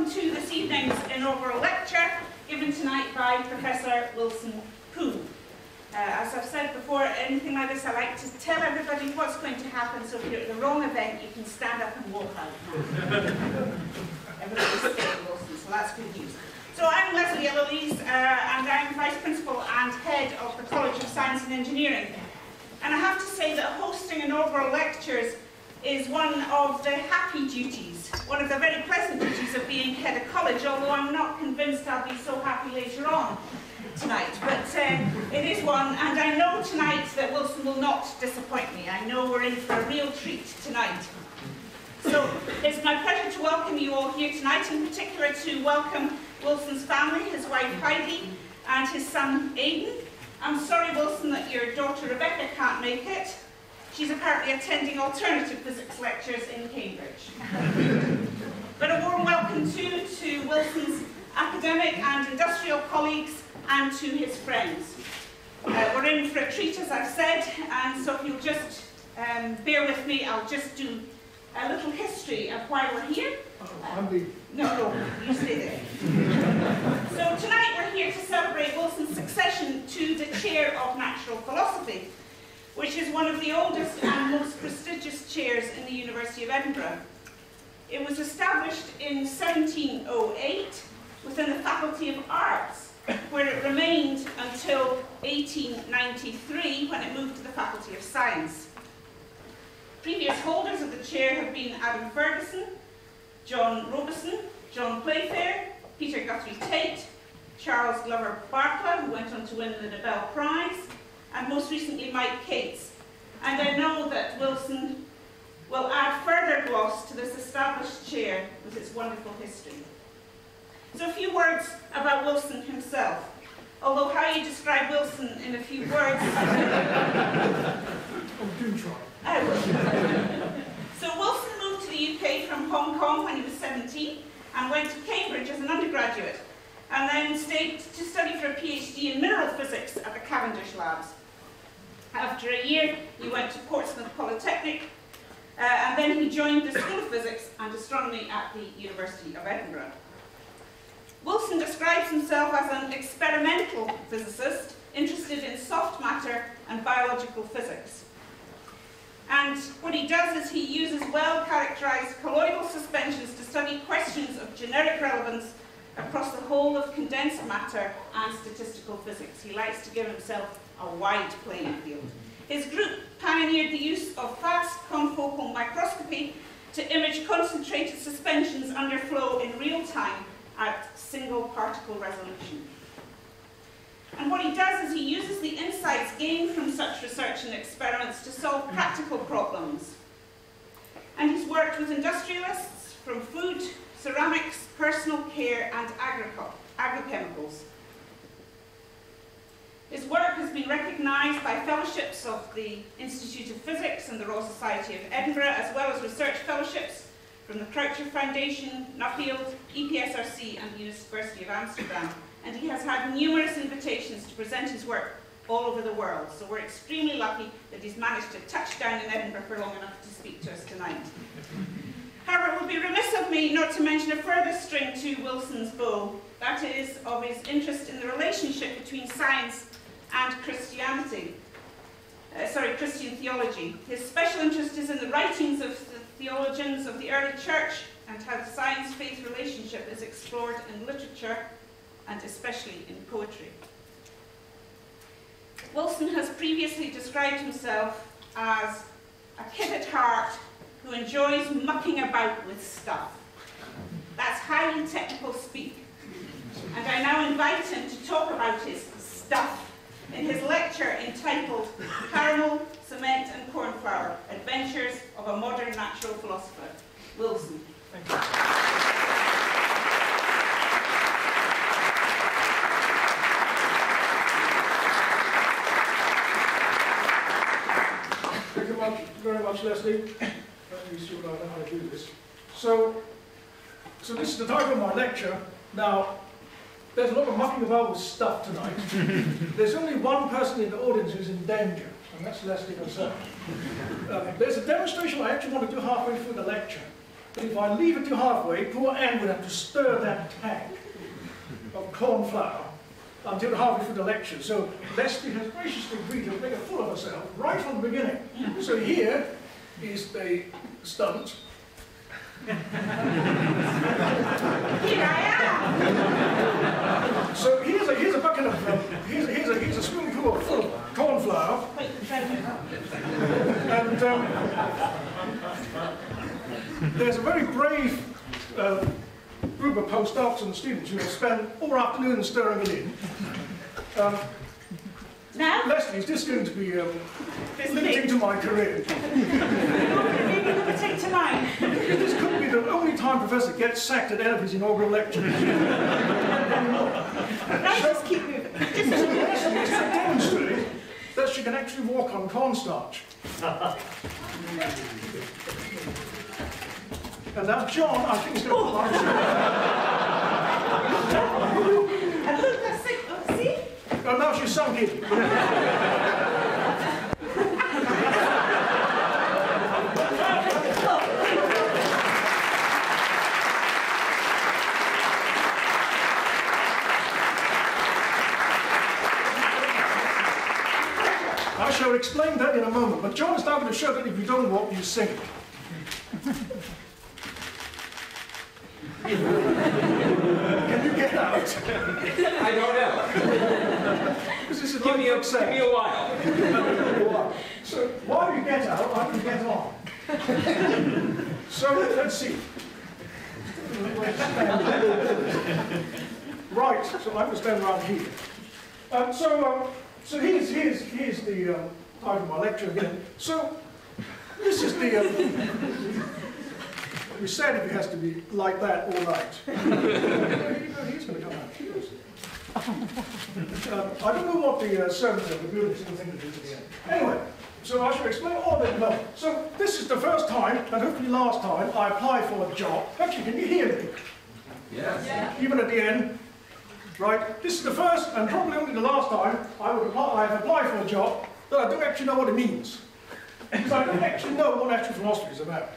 welcome to this evening's inaugural lecture given tonight by Professor Wilson Poon. Uh, as I've said before, anything like this, I like to tell everybody what's going to happen, so if you're at the wrong event, you can stand up and walk out. Everybody's Wilson, so that's good news. So I'm Lesley Yellowlees, uh, and I'm Vice Principal and Head of the College of Science and Engineering. And I have to say that hosting inaugural lectures is one of the happy duties, one of the very pleasant head of college, although I'm not convinced I'll be so happy later on tonight. But uh, it is one, and I know tonight that Wilson will not disappoint me. I know we're in for a real treat tonight. So it's my pleasure to welcome you all here tonight, in particular to welcome Wilson's family, his wife Heidi, and his son Aidan. I'm sorry, Wilson, that your daughter Rebecca can't make it. She's apparently attending alternative physics lectures in Cambridge. but a warm welcome too to Wilson's academic and industrial colleagues and to his friends. Uh, we're in for a treat, as I've said, and so if you'll just um, bear with me, I'll just do a little history of why we're here. Uh, no, no, you stay there. so tonight we're here to celebrate Wilson's succession to the chair of natural philosophy which is one of the oldest and most prestigious chairs in the University of Edinburgh. It was established in 1708 within the Faculty of Arts, where it remained until 1893 when it moved to the Faculty of Science. Previous holders of the chair have been Adam Ferguson, John Robison, John Playfair, Peter Guthrie Tait, Charles Glover Barkla, who went on to win the Nobel Prize, and most recently Mike Cates. And I know that Wilson will add further gloss to this established chair with its wonderful history. So a few words about Wilson himself. Although how you describe Wilson in a few words... oh, do try. I will. so Wilson moved to the UK from Hong Kong when he was 17 and went to Cambridge as an undergraduate and then stayed to study for a PhD in mineral physics at the Cavendish Labs. After a year, he went to Portsmouth Polytechnic, uh, and then he joined the School of Physics and Astronomy at the University of Edinburgh. Wilson describes himself as an experimental physicist interested in soft matter and biological physics. And what he does is he uses well-characterized colloidal suspensions to study questions of generic relevance across the whole of condensed matter and statistical physics. He likes to give himself a wide playing field. His group pioneered the use of fast confocal microscopy to image concentrated suspensions under flow in real time at single particle resolution. And what he does is he uses the insights gained from such research and experiments to solve practical problems. And he's worked with industrialists from food, ceramics, personal care and agrochemicals. His work has been recognised by fellowships of the Institute of Physics and the Royal Society of Edinburgh, as well as research fellowships from the Croucher Foundation, Nuffield, EPSRC and the University of Amsterdam. And he has had numerous invitations to present his work all over the world. So we're extremely lucky that he's managed to touch down in Edinburgh for long enough to speak to us tonight. However, it would be remiss of me not to mention a further string to Wilson's bow, that is, of his interest in the relationship between science and Christianity. Uh, sorry, Christian theology. His special interest is in the writings of the theologians of the early church and how the science-faith relationship is explored in literature and especially in poetry. Wilson has previously described himself as a kid at heart who enjoys mucking about with stuff. That's highly technical speak. And I now invite him to talk about his stuff in his lecture entitled Caramel, Cement and Cornflour, Adventures of a Modern Natural Philosopher. Wilson. Thank you. Thank you very much, Lesley let me see what I know how to do this. So, so this is the title of my lecture. Now, there's a lot of mucking about with stuff tonight. there's only one person in the audience who's in danger, and that's Lesley herself. Uh, there's a demonstration I actually want to do halfway through the lecture. But if I leave it to halfway, poor Anne would have to stir that tank of corn flour until halfway through the lecture. So Lesley has graciously agreed to make a fool of herself right from the beginning. So here is the stunt. Here I am. So here's a, here's a bucket of, here's, a, here's, a, here's a spoonful of full of corn flour. Wait, try to- And um, there's a very brave uh, group of postdocs and students who have spent all afternoon stirring it in. Um, Now, Lesley, is this going to be um, to my career? Maybe look at take to mine. Because this could be the only time Professor gets sacked at any of his inaugural lectures. Now just keep moving. Just demonstrate that she can actually walk on cornstarch. And now John, I think, is going to like and look, that's it. Oh, see? Oh, now she's sunk in. I shall explain that in a moment, but John is now going to show that if you don't walk, you sink. Can you get out? I don't know. Because this is Give like me a, give me a while. So while you get out, I can get on. so let's see. Right, so I will stand around here. Um, so, um, so here's, here's, here's the um, title of my lecture again. So this is the. Um, we said if it has to be like that all night. He's going to come out. He. Um, I don't know what the uh, servants of the building is going to think of it at the end. Anyway, so I shall explain all of it now. So this is the first time, and hopefully last time, I apply for a job. Actually, can you hear me? Yes. Even at the end, right? This is the first, and probably only the last time, I would apply, I've applied for a job that I don't actually know what it means. Because I don't actually know what natural philosophy is about.